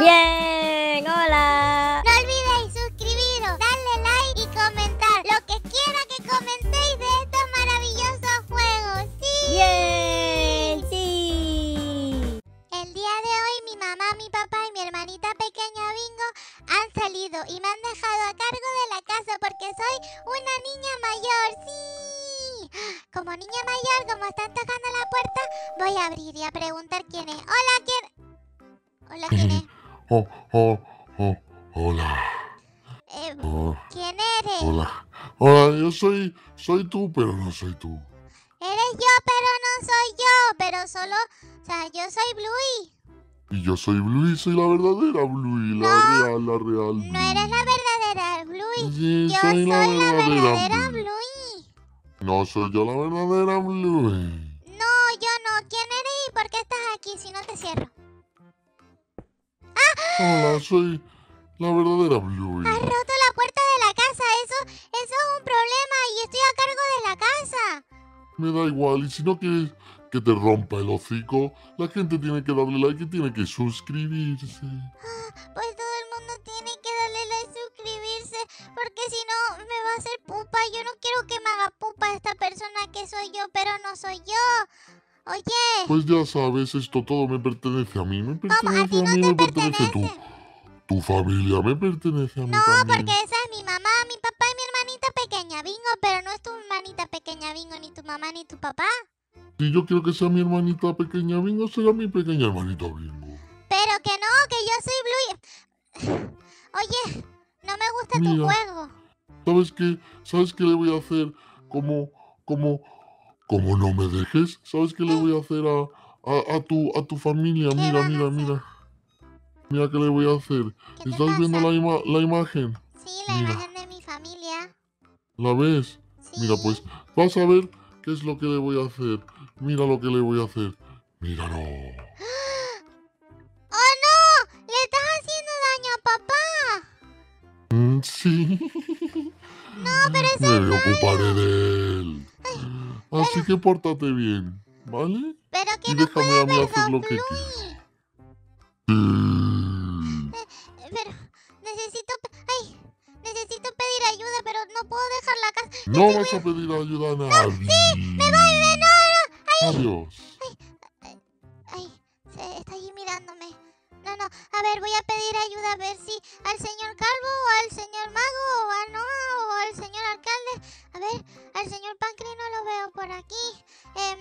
Bien, hola. No olvidéis suscribiros, darle like y comentar lo que quiera que comentéis de estos maravillosos juegos. ¡Sí! Bien, sí. El día de hoy mi mamá, mi papá y mi hermanita pequeña Bingo han salido y me han dejado a cargo de la casa porque soy una niña mayor. ¡Sí! Como niña mayor, como están tocando la puerta, voy a abrir y a preguntar quién es. Hola, ¿quién? Hola, ¿quién es? Oh, oh, oh, hola. Eh, Oh, ¿Quién eres? hola. Hola, yo soy, soy tú, pero no soy tú. Eres yo, pero no soy yo. Pero solo, o sea, yo soy Bluey. Y yo soy Bluey, soy la verdadera Bluey, la real, la real. No eres la verdadera Bluey. Sí, Yo soy la soy la verdadera verdadera Bluey. Bluey. No soy yo la verdadera Bluey. No, yo no. ¿Quién eres y por qué estás aquí si no te cierro? Hola, soy la verdadera Bluey. Has roto la puerta de la casa. Eso, eso es un problema y estoy a cargo de la casa. Me da igual, y si no quieres que te rompa el hocico, la gente tiene que darle like y tiene que suscribirse. Pues todo el mundo tiene que darle like y suscribirse porque si no me va a hacer pupa. Yo no quiero que me haga pupa esta persona que soy yo, pero no soy yo. Oye. Pues ya sabes, esto todo me pertenece a mí, me ¿Cómo? ¿A pertenece ti a no mí, te me pertenece tú. Tu familia me pertenece a mí No, también. porque esa es mi mamá, mi papá y mi hermanita pequeña Bingo, pero no es tu hermanita pequeña Bingo, ni tu mamá, ni tu papá. Si yo quiero que sea mi hermanita pequeña Bingo, será mi pequeña hermanita Bingo. Pero que no, que yo soy Blue. Oye, no me gusta tu juego. ¿Sabes qué? ¿Sabes qué le voy a hacer? Como, como, como no me dejes. ¿Sabes qué le voy a hacer a, a, a tu, a tu familia? ¿Qué Mira, mira, mira. Mira qué le voy a hacer. ¿Qué te ¿Estás viendo la, ima- la imagen? Sí, la Mira. imagen de mi familia. ¿La ves? Sí. Mira, pues vas a ver qué es lo que le voy a hacer. Mira lo que le voy a hacer. Míralo. ¡Oh no! ¡Le estás haciendo daño a papá! Mm, sí. No, pero eso Me ocuparé de él. Así que pórtate bien, ¿vale? Pero que Y no déjame Don lo que. Sí. Eh, Pero necesito... ¡Ay! Necesito pedir ayuda, pero no puedo dejar la casa. No vas a pedir ayuda a nadie. ¡Me voy! ¡Me no! no. Adiós. Ay, se está allí mirándome. No, no, a ver, voy a pedir ayuda a ver si al señor Calvo o al señor Mago o a Noah o al señor alcalde. A ver, al señor Pancri por aquí. Em,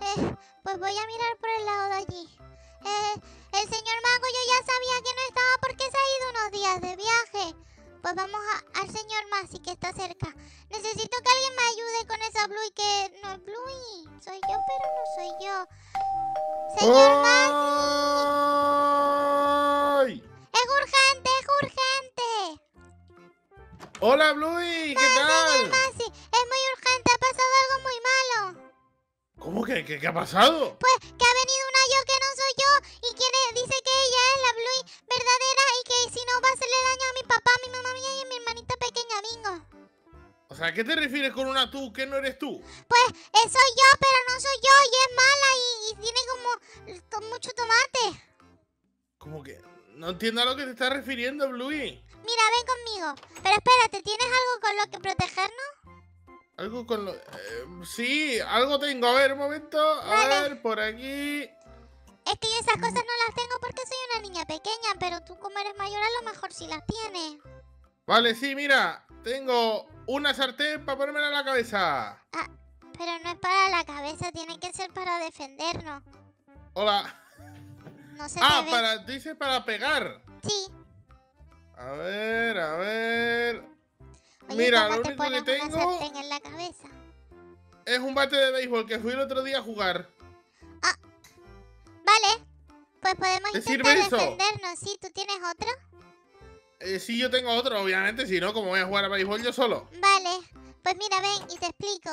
eh, pues voy a mirar por el lado de allí. Eh, el señor Mago yo ya sabía que no estaba porque se ha ido unos días de viaje. Pues vamos a- al señor Masi que está cerca. Necesito que alguien me ayude con esa Bluey que no es Bluey. Soy yo, pero no soy yo. Señor Masi. ¡Ay! Es urgente, es urgente. Hola Bluey, ¿qué Señor tal? ¿Cómo que qué, qué ha pasado? Pues que ha venido una yo que no soy yo y es- dice que ella es la Bluey verdadera y que si no va a hacerle daño a mi papá, a mi mamá mía y a mi hermanita pequeña Bingo. O sea, ¿a qué te refieres con una tú que no eres tú? Pues eh, soy yo, pero no soy yo y es mala y, y tiene como con mucho tomate. Como que no entiendo a lo que te estás refiriendo, Bluey. Mira, ven conmigo. Pero espérate, ¿tienes algo con lo que protegernos? Algo con lo... eh, sí, algo tengo. A ver, un momento. A Vale. ver, por aquí. Es que yo esas cosas no las tengo porque soy una niña pequeña, pero tú como eres mayor a lo mejor sí las tienes. Vale, sí, mira. Tengo una sartén para ponérmela en la cabeza. Pero no es para la cabeza, tiene que ser para defendernos. Hola. No se Ah, te ve. para... Dice para pegar. Sí. A ver, a ver... Oye, Mira, ¿cómo lo único que tengo- una sartén en la cabeza? Es un bate de béisbol que fui el otro día a jugar. Vale. Pues podemos ¿Te intentar sirve eso? defendernos. ¿Sí? ¿Tú tienes otro? Eh, sí, yo tengo otro, obviamente, si no, como voy a jugar a béisbol yo solo. Vale. Pues mira, ven y te explico.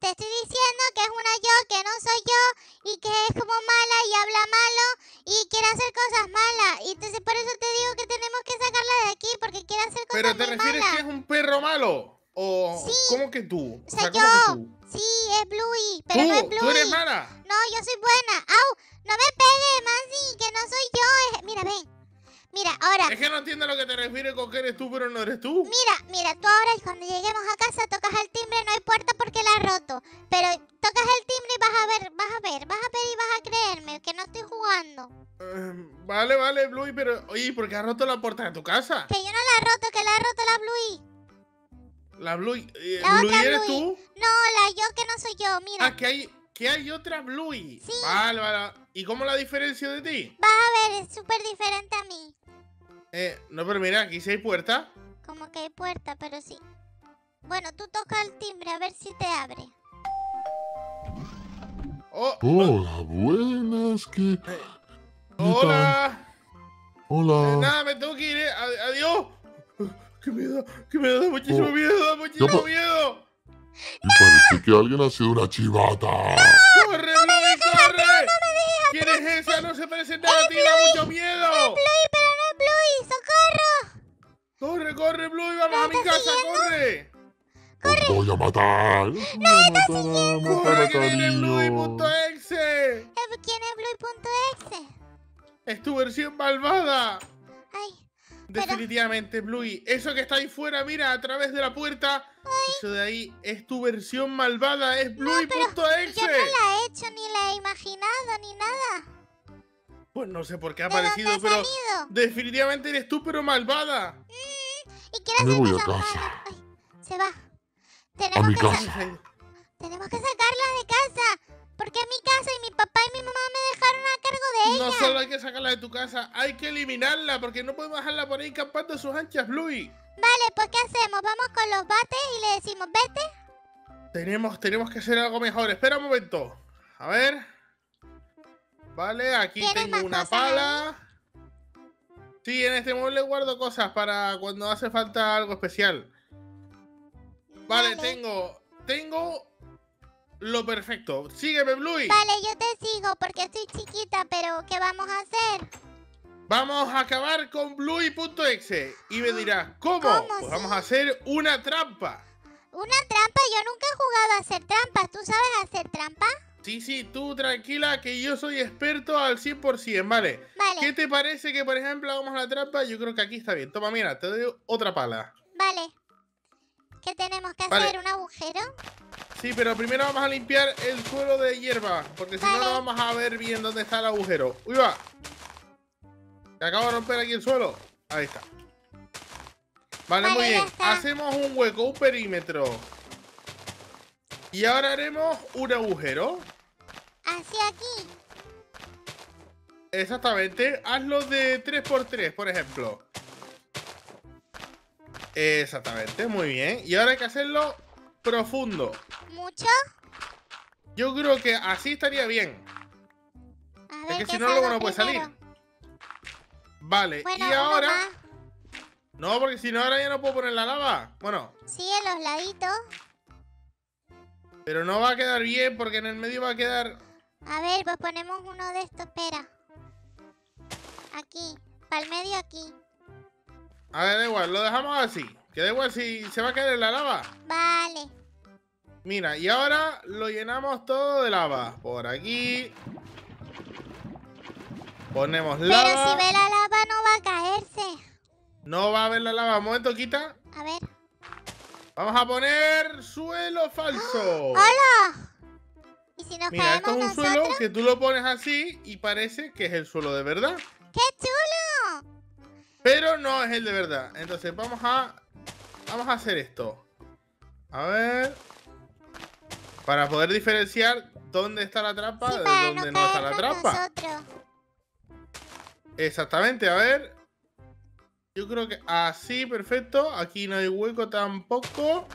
Te estoy diciendo que es una yo, que no soy yo, y que es como mala y habla malo y quiere hacer cosas malas. Y entonces por eso te digo que tenemos que sacarla de aquí, porque quiere hacer cosas ¿Pero te refieres malas. que es un perro malo? ¿O Sí. cómo que tú? O Soy sea, ¿cómo yo. tú? Sí, es Bluey, pero ¿Tú? no es Bluey. ¿Tú eres mala? No, yo soy buena. ¡Au! No me pegues, Mansi, que no soy yo. es- Mira, ven. Mira, ahora, Es que no entiendo a lo que te refieres con que eres tú, pero no eres tú. mira, mira, tú ahora cuando lleguemos a casa tocas el timbre, no hay puerta porque la has roto. Pero tocas el timbre y vas a ver, vas a ver, vas a ver y vas a creerme que no estoy jugando. Eh, vale, vale, Bluey, pero. Oye, ¿por qué has roto la puerta de tu casa? Que yo no la he roto, que la ha roto la Bluey. La Bluey. eh, La ¿Bluey otra eres Bluey. tú? No, la yo que no soy yo, mira. Ah, que hay, que hay otra Bluey. Sí. Vale, vale. ¿Y cómo la diferencio de ti? Vas a ver, es súper diferente a mí. Eh, no, pero mira, aquí sí hay puerta. Como que hay puerta, pero sí. Bueno, tú toca el timbre a ver si te abre. Oh, Hola, buenas, que... ¿qué tal? hola. Eh, Hola. nada, me tengo que ir, eh. Ad- Adiós. Que me da, que me da muchísimo Oh. miedo, da muchísimo pa- miedo. Me parece que alguien ha sido una chivata. ¡Corre, Bluey, corre! ¿Quién es esa? No se parece nada a ti, da mucho miedo. Bluey, pero no es Bluey, socorro. Corre, corre, Bluey, vamos a mi casa, corre. Os voy a matar. Os voy a matar, a matar Corre, a que viene cariño. Bluey.exe. Eh, ¿Quién es Bluey.exe? Es tu versión malvada. Ay, Definitivamente, Bluey. Eso que está ahí fuera, mira, a través de la puerta. Eso de ahí es tu versión malvada, es Bluey.exe. yo no la he hecho, ni la he imaginado, ni nada. Pues no sé por qué ha ¿De dónde aparecido, pero salido? definitivamente eres tú, pero malvada. Y quiere Me voy a casa. Ay, se va. A Tenemos mi que, casa. tenemos que sacarla de casa. Porque es mi casa y mi papá y mi mamá me dejaron a cargo de ella. No solo hay que sacarla de tu casa, hay que eliminarla, porque no podemos dejarla por ahí campando sus anchas, Bluey. Vale, pues ¿qué hacemos? Vamos con los bates y le decimos, vete. Tenemos, tenemos que hacer algo mejor. Espera un momento. A ver. Vale, aquí ¿Tienes tengo una pala. Sí, en este mueble guardo cosas para cuando hace falta algo especial. Vale, tengo. Tengo lo perfecto. Sígueme, Bluey. Vale, yo te sigo porque estoy chiquita, pero ¿qué vamos a hacer? Vamos a acabar con Bluey.exe. Y me dirás, ¿cómo? ¿Cómo Pues vamos a hacer una trampa. Una trampa, yo nunca he jugado a hacer trampas. ¿Tú sabes hacer trampa? Sí, sí, tú tranquila, que yo soy experto al 100%, ¿vale? Vale, ¿Qué te parece que, por ejemplo, hagamos la trampa? Yo creo que aquí está bien. Toma, mira, te doy otra pala. vale. ¿Qué tenemos que Vale. hacer? ¿Un agujero? Sí, pero primero vamos a limpiar el suelo de hierba, porque si no, no vamos a ver bien dónde está el agujero. ¡Uy, va! Que acabo de romper aquí el suelo. Ahí está. Vale, Vale, muy bien. Hacemos un hueco, un perímetro. Y ahora haremos un agujero. Hacia aquí. Exactamente. Hazlo de 3x3, por ejemplo. Exactamente, muy bien. Y ahora hay que hacerlo profundo. ¿Mucho? Yo creo que así estaría bien. A ver, que ¿qué si no, luego no puede salir. Vale, Bueno, y ahora... más. No, porque si no, ahora ya no puedo poner la lava. Bueno, Sí, en los laditos. pero no va a quedar bien porque en el medio va a quedar... A ver, pues ponemos uno de estos, espera. Aquí, para el medio aquí. A ver, da igual, lo dejamos así. Que da igual si se va a caer en la lava. Vale. Mira, y ahora lo llenamos todo de lava. Por aquí. Ponemos Pero lava. si ve la lava no va a caerse. No va a haber la lava. Un momento, quita. A ver. Vamos a poner suelo falso. ¡Hola! ¿Y si nos Mira, esto es un suelo que tú lo pones así y parece que es el suelo de verdad. ¡Qué chulo! Pero no es el de verdad. Entonces vamos a. Vamos a hacer esto. A ver. Para poder diferenciar dónde está la trampa Sí, de dónde no no está la trampa. nosotros. Exactamente, a ver. Yo creo que así, perfecto. Aquí no hay hueco tampoco.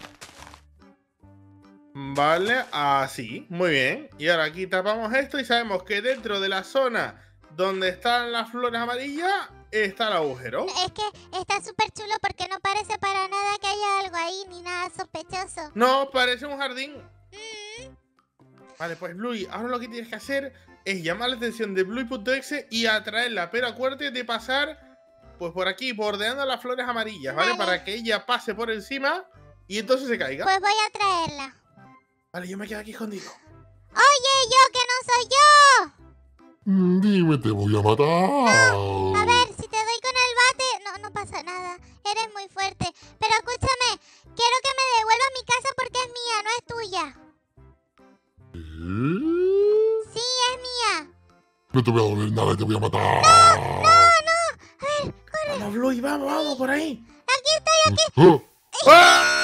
Vale, así. Muy bien. Y ahora aquí tapamos esto y sabemos que dentro de la zona donde están las flores amarillas está el agujero. Es que está súper chulo porque no parece para nada que haya algo ahí ni nada sospechoso. No, parece un jardín. Mm, Vale, pues Bluey, ahora lo que tienes que hacer es llamar la atención de Bluey.exe y atraerla. Pero acuérdate de pasar, pues por aquí, bordeando las flores amarillas, ¿vale? Vale. Para que ella pase por encima y entonces se caiga. Pues voy a traerla. Vale, yo me quedo aquí escondido. Oye, yo que no soy yo. Dime, te voy a matar. A ver, Eres muy fuerte. Pero escúchame, quiero que me devuelvas mi casa porque es mía, no es tuya. ¿Eh? Sí, es mía. No te voy a doler nada y te voy a matar. Vamos, Bluey, vamos, vamos, por ahí. Aquí estoy, aquí. Ah, ¡Ah!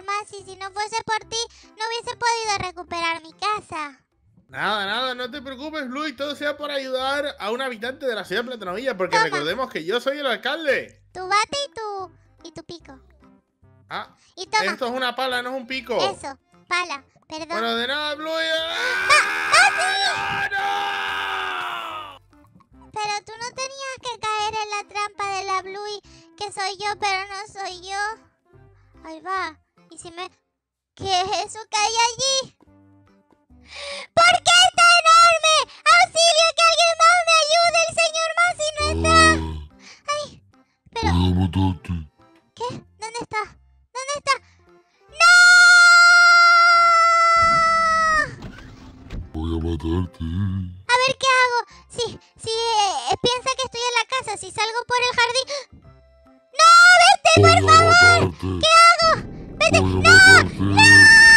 Mejor, Masi. Si no fuese por ti, no hubiese podido recuperar mi casa. Nada, nada, no te preocupes, Bluey. Todo sea por ayudar a un habitante de la ciudad de Platanovilla, porque Toma. recordemos que yo soy el alcalde. Tu bate y tu. y tu pico. Ah, Y toma, esto es una pala, no es un pico. eso, pala, perdón. Bueno, de nada, Bluey. ¡Ah! ¡No! Pero tú no tenías que caer en la trampa de la Bluey, que soy yo, pero no soy yo. Ahí va qué es eso que hay allí. ¿Por qué está enorme? ¡Auxilio, que alguien más me ayude! ¡El señor Masi no está! ¡Ay! Pero... ¿Qué? ¿Dónde está? ¿Dónde está? ¡No! Voy a matarte. A ver, ¿qué hago? Si, si eh, piensa que estoy en la casa, si salgo por el jardín... ¡No! ¡Vete, por favor! ¿Qué hago? 我不是